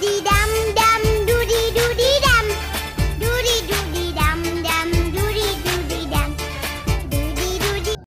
Dida.